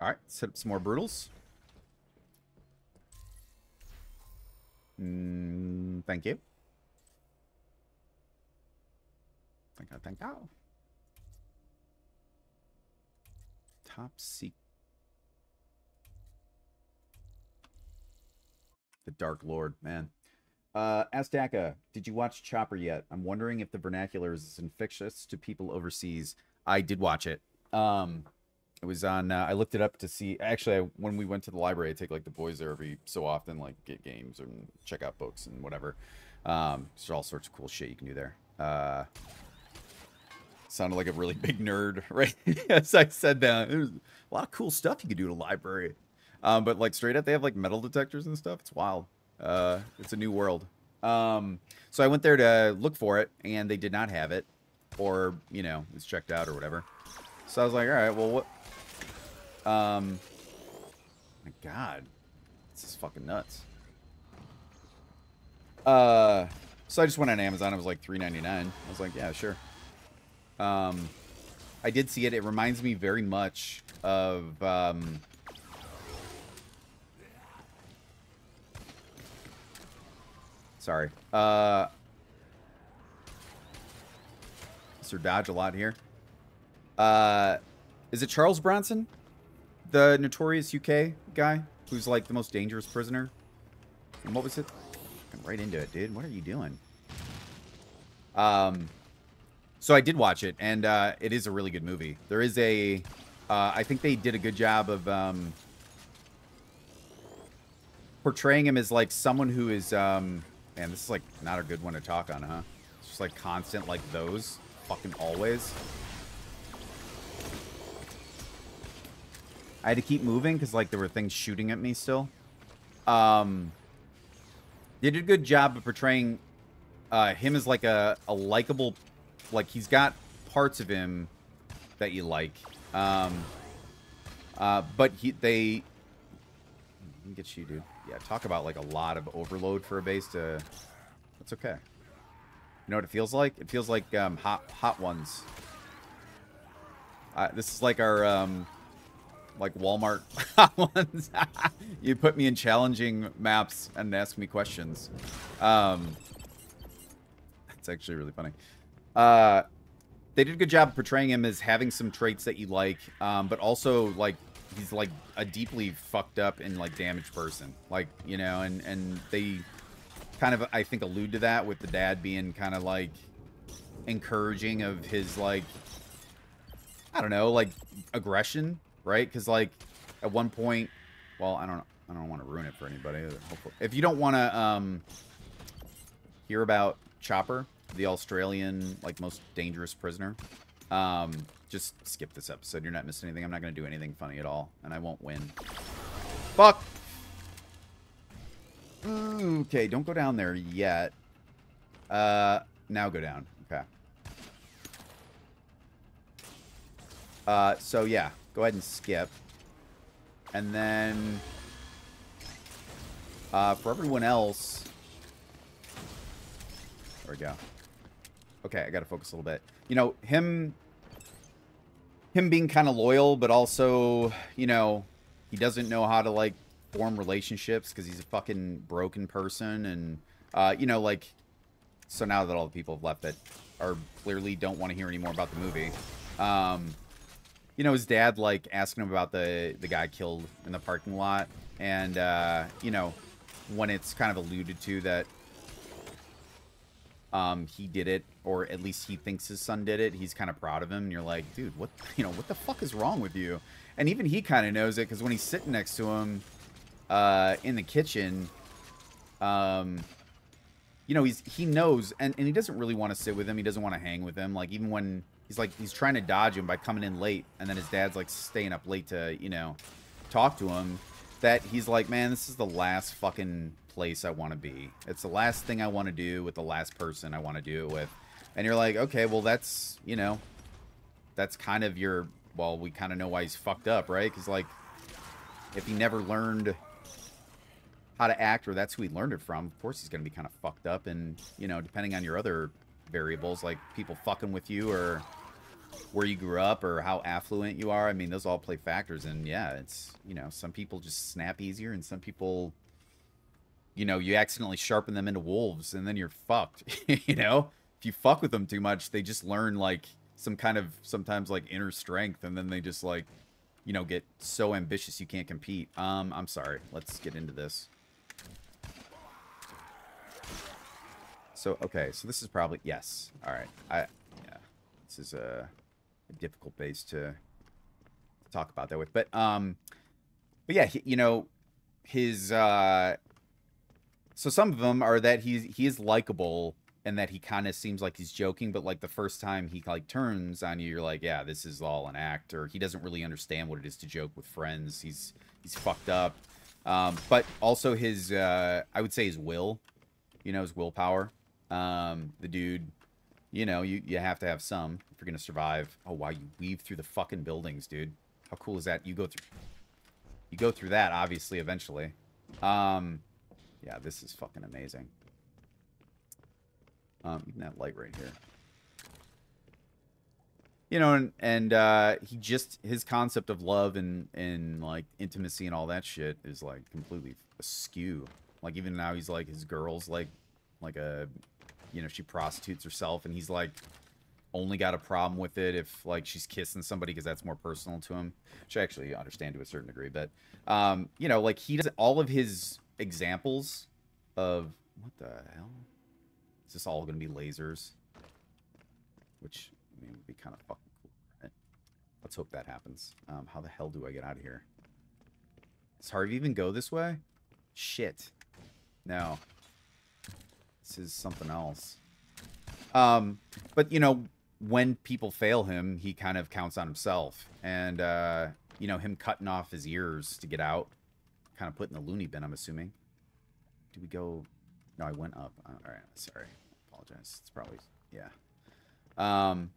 All right, set up some more brutals. Mm, thank you. Thank you, thank you. Top secret. The Dark Lord, man. Uh, Astaka, did you watch Chopper yet? I'm wondering if the vernacular is infectious to people overseas. I did watch it. Um, it was on. Uh, I looked it up to see. Actually, I, when we went to the library, I take like the boys there every so often, like get games and check out books and whatever. Um, there's all sorts of cool shit you can do there. Uh, sounded like a really big nerd, right? As I said that, there's a lot of cool stuff you can do at a library. Um, but like straight up, they have like metal detectors and stuff. It's wild. Uh, it's a new world. Um, so I went there to look for it, and they did not have it, or you know, it's checked out or whatever. So I was like, all right, well, what? Um, my God, this is fucking nuts. Uh, so I just went on Amazon. It was like three ninety nine. I was like, yeah, sure. Um, I did see it. It reminds me very much of um. Sorry. Uh, Sir Dodge a lot here. Uh, is it Charles Bronson? The notorious UK guy who's like the most dangerous prisoner? And what was it? I'm right into it, dude. What are you doing? Um, so I did watch it, and uh, it is a really good movie. There is a, uh, I think they did a good job of um, portraying him as like someone who is, um, man, this is like not a good one to talk on, huh? It's just like constant like those, fucking always. I had to keep moving because like there were things shooting at me still. Um, they did a good job of portraying uh, him as like a, a likable, like he's got parts of him that you like. Um, uh, but he they let me get you, dude. Yeah, talk about like a lot of overload for a base to. That's okay. You know what it feels like? It feels like um, hot hot ones. Uh, this is like our um, like Walmart ones. you put me in challenging maps and ask me questions. Um, that's actually really funny. Uh, they did a good job portraying him as having some traits that you like, um, but also like he's like a deeply fucked up and like damaged person. Like you know, and and they kind of I think allude to that with the dad being kind of like encouraging of his like I don't know like aggression right? Because like at one point, well, I don't, I don't want to ruin it for anybody. Hopefully, if you don't want to um, hear about Chopper, the Australian like most dangerous prisoner, um, just skip this episode. You're not missing anything. I'm not going to do anything funny at all, and I won't win. Fuck. Okay, don't go down there yet. Uh, now go down. Okay. Uh, so yeah, go ahead and skip. And then uh, for everyone else, there we go. Okay, I got to focus a little bit. You know, him him being kind of loyal, but also, you know, he doesn't know how to like form relationships because he's a fucking broken person and uh, you know, like so now that all the people have left that are clearly don't want to hear any more about the movie. Um, you know, his dad like asking him about the the guy killed in the parking lot, and uh, you know, when it's kind of alluded to that um, he did it, or at least he thinks his son did it. He's kind of proud of him, and you're like, dude, what you know, what the fuck is wrong with you? And even he kind of knows it because when he's sitting next to him uh, in the kitchen, um, you know, he's he knows, and, and he doesn't really want to sit with him. He doesn't want to hang with him. Like even when he's like he's trying to dodge him by coming in late and then his dad's like staying up late to you know talk to him that he's like man this is the last fucking place i want to be. It's the last thing i want to do with the last person i want to do it with. And you're like okay well that's you know that's kind of your well we kind of know why he's fucked up right? Because like if he never learned how to act or that's who he learned it from of course he's gonna be kind of fucked up. And you know depending on your other variables like people fucking with you or where you grew up or how affluent you are. I mean, those all play factors. And yeah, it's, you know, some people just snap easier and some people, you know, you accidentally sharpen them into wolves and then you're fucked. you know, if you fuck with them too much, they just learn like some kind of sometimes like inner strength and then they just like, you know, get so ambitious you can't compete. Um, I'm sorry. Let's get into this. So, okay, so this is probably, yes. All right. I, yeah, this is a a difficult base to talk about that with. But um, but yeah, he, you know, his uh, so some of them are that he's he is likable and that he kind of seems like he's joking, but like the first time he like turns on you, you're like, yeah, this is all an act, or he doesn't really understand what it is to joke with friends. He's he's fucked up. Um, but also his, uh, I would say his will, you know, his willpower. Um, the dude you know, you, you have to have some if you're going to survive. Oh, wow, you weave through the fucking buildings, dude. How cool is that? You go through... You go through that, obviously, eventually. Um, yeah, this is fucking amazing. Um, that light right here. You know, and, and uh, he just, his concept of love and, and, like, intimacy and all that shit is, like, completely askew. Like, even now he's, like, his girl's, like, like a you know, she prostitutes herself, and he's like only got a problem with it if like she's kissing somebody because that's more personal to him, which I actually understand to a certain degree. But um, you know, like he does all of his examples of what the hell is this all going to be lasers? Which I mean would be kind of fucking cool. Right? Let's hope that happens. Um, how the hell do I get out of here? Does Harvey even go this way? Shit. No. This is something else. Um, but, you know, when people fail him, he kind of counts on himself. And, uh, you know, him cutting off his ears to get out, kind of put in the loony bin, I'm assuming. Do we go... No, I went up. Uh, all right, sorry. Apologize. It's probably... Yeah. Um,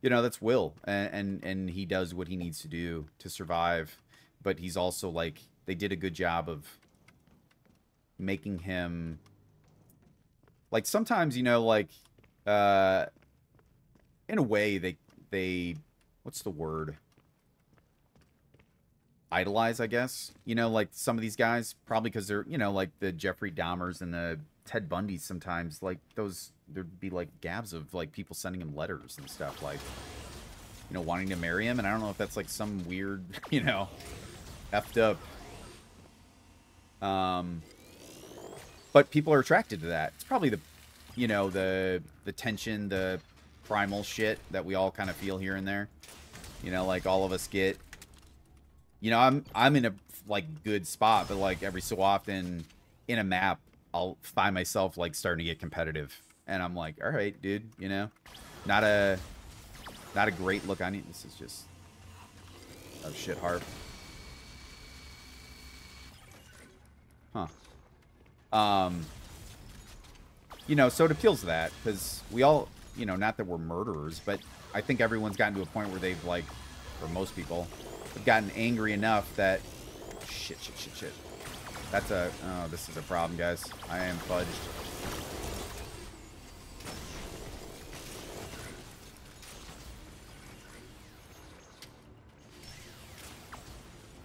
you know, that's Will. And, and, and he does what he needs to do to survive. But he's also, like... They did a good job of making him like sometimes you know like uh in a way they they what's the word? Idolize i guess. You know like some of these guys probably because they're you know like the jeffrey dahmers and the ted bundys sometimes like those there'd be like gabs of like people sending him letters and stuff like you know wanting to marry him and i don't know if that's like some weird you know effed up. Um but people are attracted to that. It's probably the, you know, the the tension, the primal shit that we all kind of feel here and there. You know, like all of us get. You know, I'm I'm in a like good spot, but like every so often in a map, I'll find myself like starting to get competitive, and I'm like, all right, dude, you know, not a not a great look on you. This is just oh shit, harp. Um, you know, so it appeals to that because we all, you know, not that we're murderers, but I think everyone's gotten to a point where they've like, for most people, have gotten angry enough that shit, shit, shit, shit. That's a, oh, this is a problem, guys. I am fudged.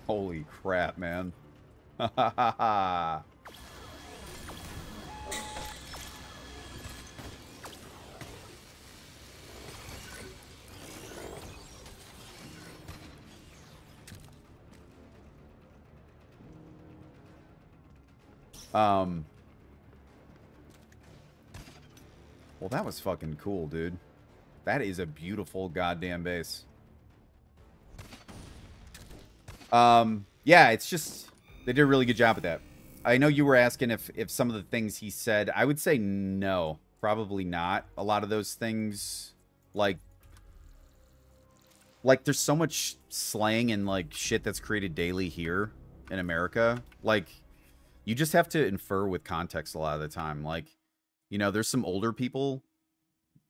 Holy crap, man. Ha ha ha ha. Um. Well, that was fucking cool, dude. That is a beautiful goddamn base. Um, yeah, it's just they did a really good job with that. I know you were asking if if some of the things he said, I would say no, probably not. A lot of those things like like there's so much slang and like shit that's created daily here in America. Like you just have to infer with context a lot of the time. Like, you know, there's some older people.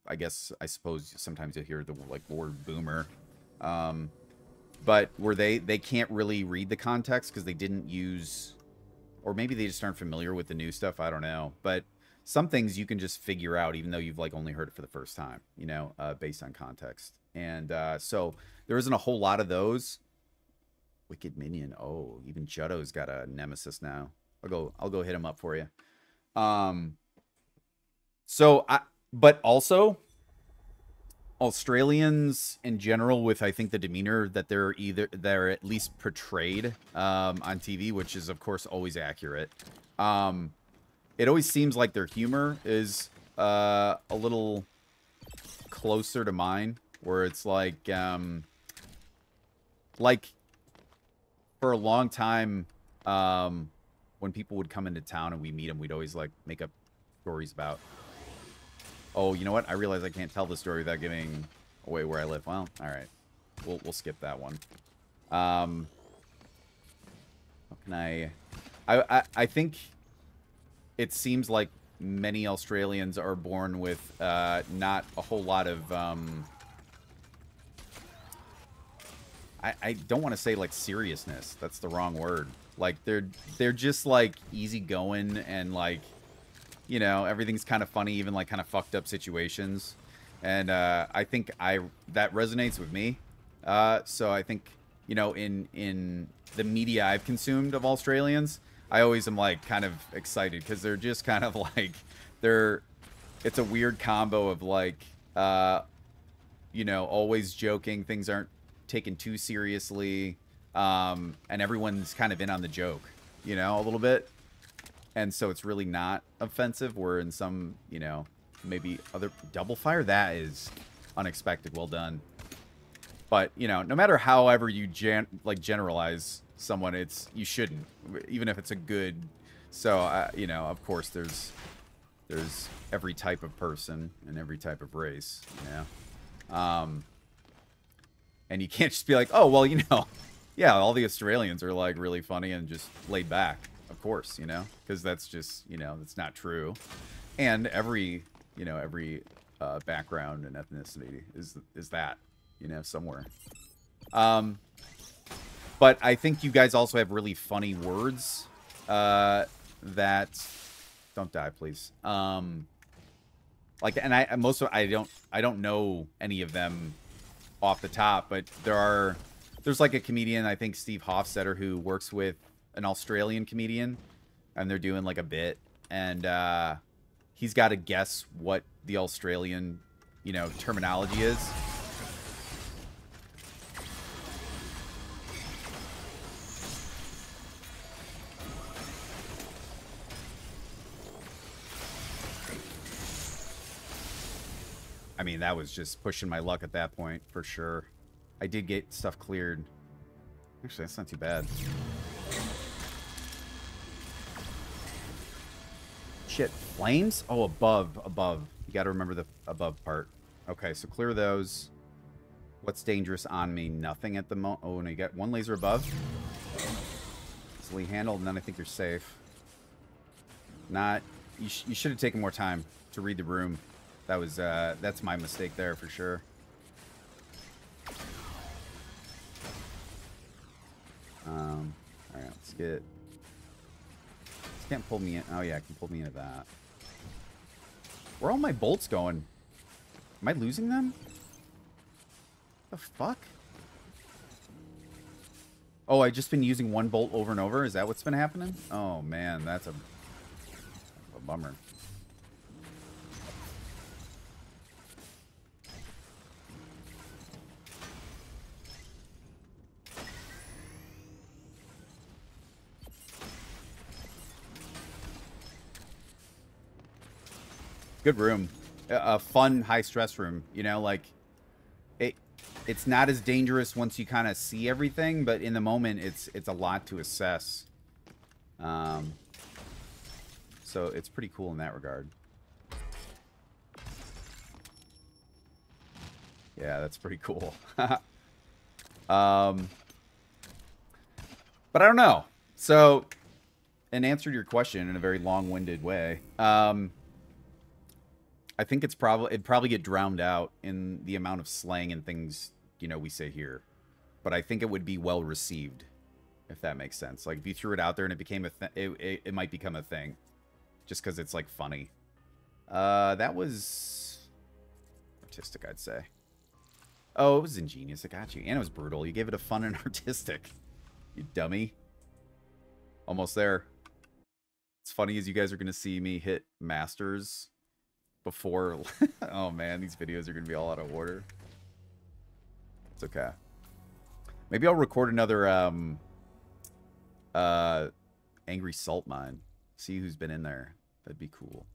I guess I suppose sometimes you'll hear the like word boomer, um, but where they they can't really read the context because they didn't use, or maybe they just aren't familiar with the new stuff. I don't know, but some things you can just figure out even though you've like only heard it for the first time, you know, uh, based on context. And uh, so there isn't a whole lot of those. Wicked minion. Oh, even Juddo's got a nemesis now. I'll go. I'll go hit him up for you. Um. So I, but also Australians in general, with I think the demeanor that they're either they're at least portrayed um, on TV, which is of course always accurate. Um, it always seems like their humor is uh, a little closer to mine, where it's like, um, like for a long time, um, when people would come into town and we meet them, we'd always like make up stories about Oh, you know what? I realize I can't tell the story without giving away where I live. Well, all right. We'll, we'll skip that one. Um, what can I... I, I, I think it seems like many Australians are born with uh, not a whole lot of... Um, I, I don't want to say like seriousness. That's the wrong word. Like they're they're just like easygoing and like you know, everything's kind of funny, even like kind of fucked up situations. And uh, I think I that resonates with me. Uh, so I think you know, in in the media I've consumed of Australians, I always am like kind of excited because they're just kind of like they're. It's a weird combo of like, uh, you know, always joking. Things aren't taken too seriously, um, and everyone's kind of in on the joke. You know, a little bit and so it's really not offensive. Where in some, you know, maybe other double fire that is unexpected. Well done. But you know, no matter however you gen like generalize someone, it's you shouldn't, even if it's a good. So uh, you know, of course, there's there's every type of person and every type of race. You know, um, and you can't just be like, oh well, you know, yeah, all the Australians are like really funny and just laid back of course, you know, because that's just, you know, that's not true. And every, you know, every uh, background and ethnicity is is that, you know, somewhere. Um, but I think you guys also have really funny words uh, that don't die, please. Um, like, and I most of I don't I don't know any of them off the top, but there are there's like a comedian I think Steve Hofstetter who works with an Australian comedian, and they're doing like a bit, and uh, he's got to guess what the Australian, you know, terminology is. I mean, that was just pushing my luck at that point, for sure. I did get stuff cleared. Actually, that's not too bad. Shit, flames? Oh, above, above. You gotta remember the above part. Okay, so clear those. What's dangerous on me? Nothing at the moment. Oh, and you got one laser above. Easily handled, and then I think you're safe. Not... You, sh you should have taken more time to read the room. That was, uh, that's my mistake there for sure. Let's get can't pull me in. Oh, yeah, I can pull me into that. Where are all my bolts going? Am I losing them? The fuck? Oh, I just been using one bolt over and over? Is that what's been happening? Oh, man, that's a, a bummer. Good room, a fun high stress room. You know, like it. It's not as dangerous once you kind of see everything, but in the moment, it's it's a lot to assess. Um. So it's pretty cool in that regard. Yeah, that's pretty cool. um, but I don't know. So, in answer to your question in a very long-winded way, um, I think it's probably it'd probably get drowned out in the amount of slang and things you know we say here, but I think it would be well received, if that makes sense. Like if you threw it out there and it became a thing, it, it, it might become a thing, just because it's like funny, Uh, that was artistic, I'd say. Oh, it was ingenious. I got you. And it was brutal. You gave it a fun and artistic. You dummy. Almost there. It's funny as you guys are to see me hit masters before... oh, man. These videos are to be all out of order. It's okay. Maybe I'll record another um, uh, Angry Salt Mine. See who's been in there. That'd be cool.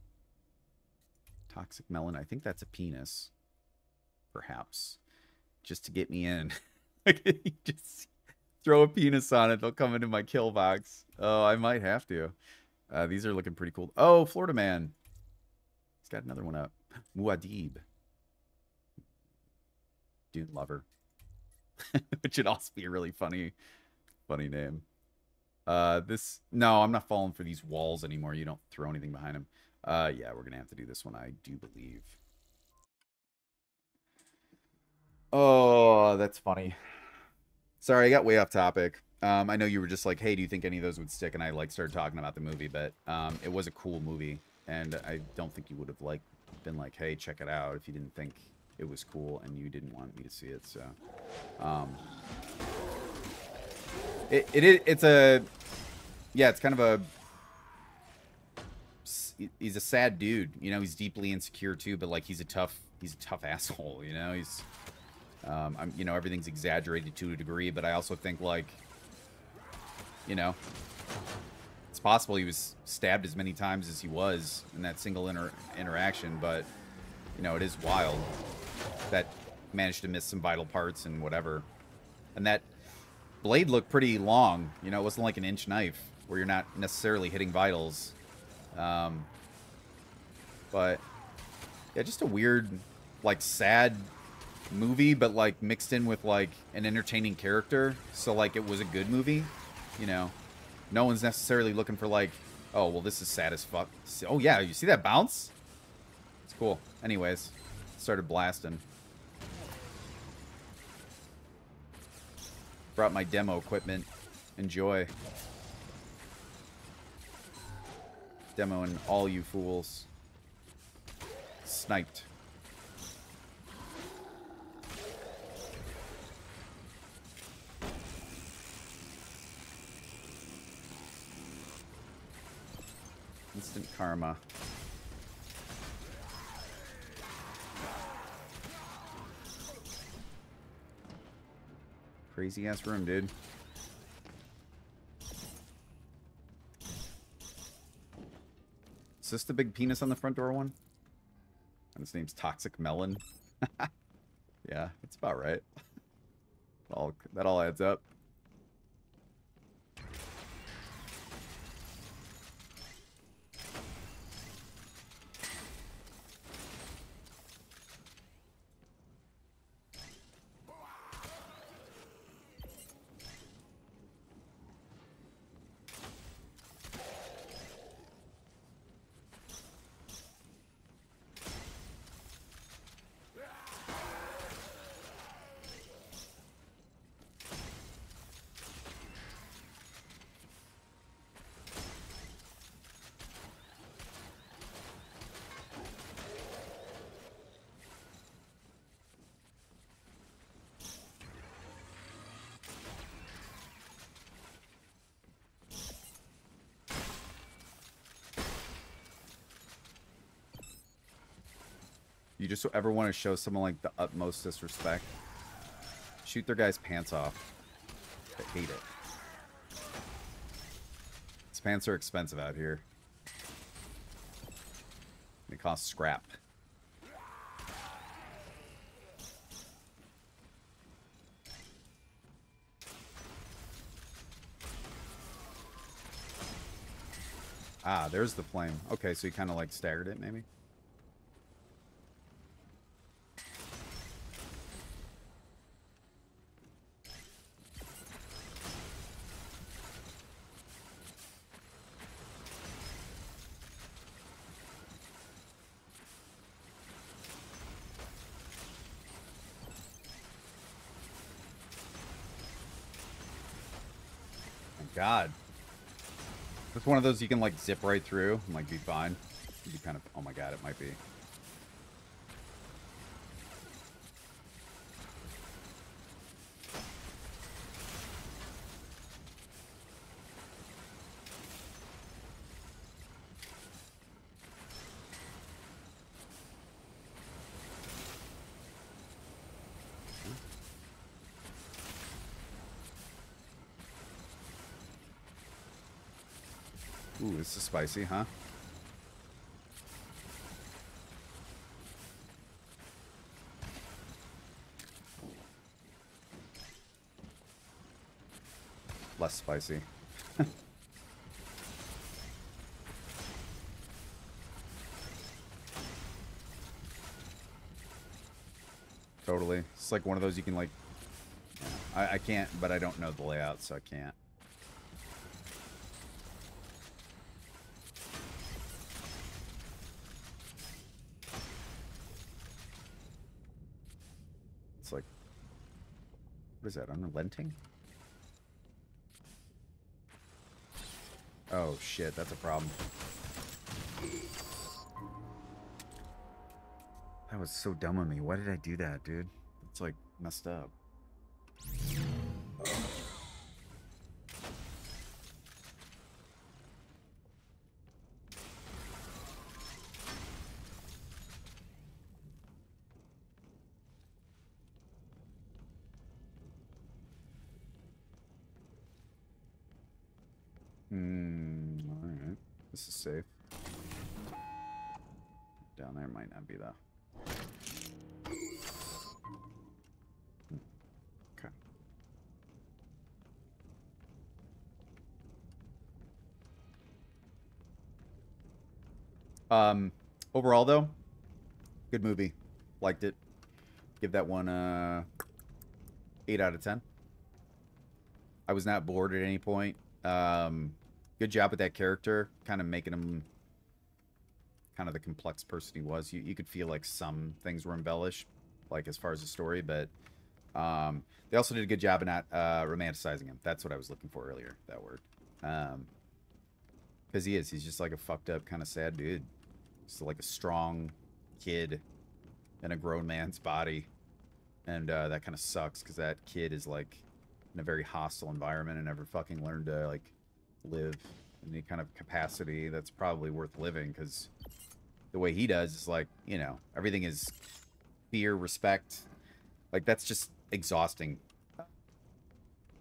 Toxic Melon. I think that's a penis. Perhaps. Just to get me in. just throw a penis on it. They'll come into my kill box. Oh, I might have to. Uh, these are looking pretty cool. Oh, Florida Man. He's got another one up. Muad'Dib. Dune Lover. Which should also be a really funny, funny name. Uh, this... No, I'm not falling for these walls anymore. You don't throw anything behind them. Uh, yeah, we're going to have to do this one, I do believe. Oh, that's funny. Sorry, I got way off topic. Um, I know you were just like, hey, do you think any of those would stick? And I like started talking about the movie, but um, it was a cool movie, and I don't think you would have like been like, hey, check it out if you didn't think it was cool and you didn't want me to see it. So, um, it, it it's a yeah, it's kind of a he's a sad dude. You know, he's deeply insecure too, but like he's a tough he's a tough asshole. You know, he's um, I'm you know everything's exaggerated to a degree, but I also think like you know, it's possible he was stabbed as many times as he was in that single inter interaction, but, you know, it is wild that managed to miss some vital parts and whatever. And that blade looked pretty long. You know, it wasn't like an inch knife where you're not necessarily hitting vitals. Um, but, yeah, just a weird, like, sad movie, but, like, mixed in with, like, an entertaining character. So, like, it was a good movie you know, no one's necessarily looking for like, oh, well, this is sad as fuck. Oh, yeah, you see that bounce? It's cool. Anyways, started blasting. Brought my demo equipment. Enjoy. Demoing all you fools. Sniped. Instant karma. Crazy ass room, dude. Is this the big penis on the front door one? And his name's Toxic Melon. yeah, that's about right. all that all adds up. You just ever want to show someone like the utmost disrespect? Shoot their guy's pants off. I hate it. These pants are expensive out here. They cost scrap. Ah, there's the flame. Okay, so you kind of like staggered it, maybe? God. It's one of those you can like zip right through and like be fine. You'd be kind of, oh my god, it might be. This is spicy, huh? Less spicy. totally. It's like one of those you can like... I, I can't, but I don't know the layout, so I can't. It's like... What is that, unrelenting? Oh shit, that's a problem. That was so dumb of me. Why did I do that, dude? It's like messed up. Um, overall though, good movie. Liked it. Give that one uh 8 out of 10. I was not bored at any point. Um, good job with that character, kind of making him kind of the complex person he was. You, you could feel like some things were embellished, like as far as the story, but um, they also did a good job of not uh, romanticizing him. That's what I was looking for earlier, that word. Um, because he is. He's just like a fucked up, kind of sad dude. Just like a strong kid in a grown man's body. And uh, that kind of sucks because that kid is like in a very hostile environment and never fucking learned to like live in any kind of capacity that's probably worth living because the way he does is like, you know, everything is fear, respect. Like that's just exhausting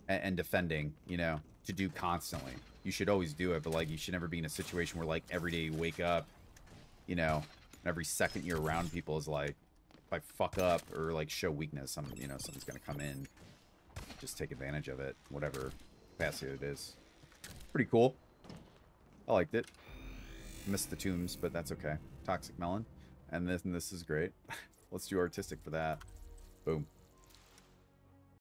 and, and defending, you know, to do constantly. You should always do it, but like you should never be in a situation where like every day you wake up, you know, every second you're around people is like, if I fuck up or like show weakness, some you know, someone's gonna come in, just take advantage of it, whatever capacity it is. Pretty cool. I liked it. Missed the tombs, but that's okay. Toxic melon. And and this is great. Let's do artistic for that. Boom.